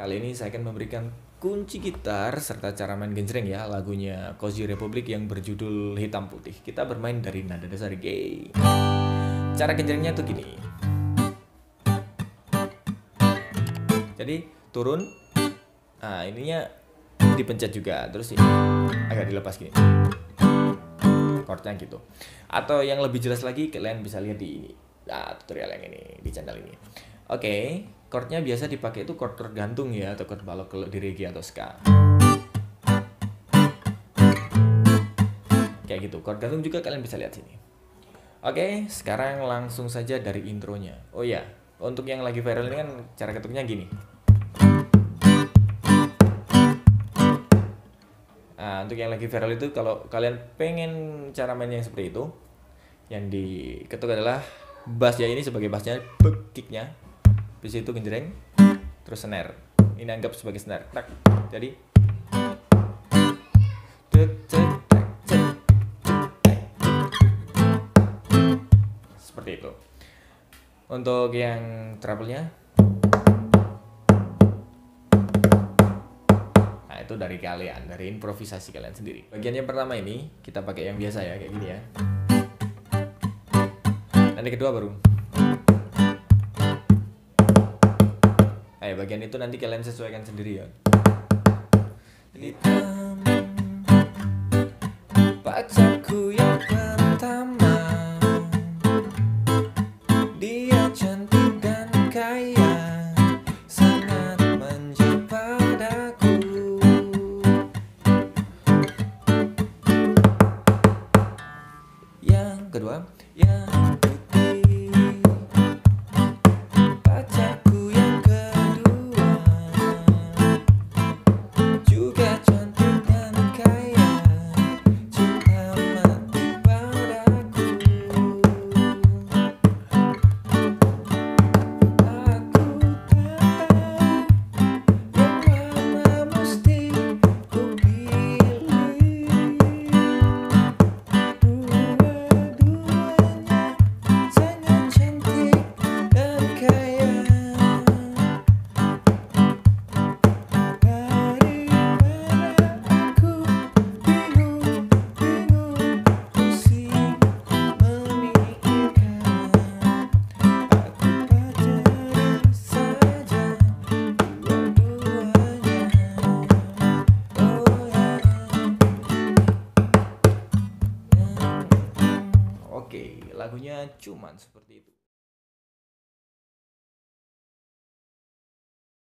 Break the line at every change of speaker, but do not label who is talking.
Kali ini saya akan memberikan kunci gitar serta cara main genjreng ya lagunya Cozy Republic yang berjudul Hitam Putih. Kita bermain dari nada dasar G. Cara genjrengnya tuh gini. Jadi turun. Nah, ininya dipencet juga. Terus ini agak dilepas gini. Chordnya gitu. Atau yang lebih jelas lagi kalian bisa lihat di. Nah, tutorial yang ini di channel ini. Oke, okay, chordnya biasa dipakai itu chord tergantung ya atau chord balok kalau di reggae atau ska. Kayak gitu. Chord gantung juga kalian bisa lihat sini. Oke, sekarang langsung saja dari intronya. Oh ya, untuk yang lagi viral ini kan cara ketuknya gini. Nah, untuk yang lagi viral itu kalau kalian pengen cara mainnya yang seperti itu, yang diketuk adalah bass ya ini sebagai bassnya, kicknya Habis itu genjreng, terus snare. Ini anggap sebagai snare. Tak. Jadi seperti itu. Untuk yang treble-nya Nah, itu dari kalian, dari improvisasi kalian sendiri. Bagian yang pertama ini kita pakai yang biasa ya, kayak gini ya. Nanti kedua baru eh bagian itu nanti kalian sesuaikan sendiri ya. Hitam pacarku yang pertama. Dia cantik dan kaya sangat manja padaku yang kedua yang lagunya cuman seperti itu.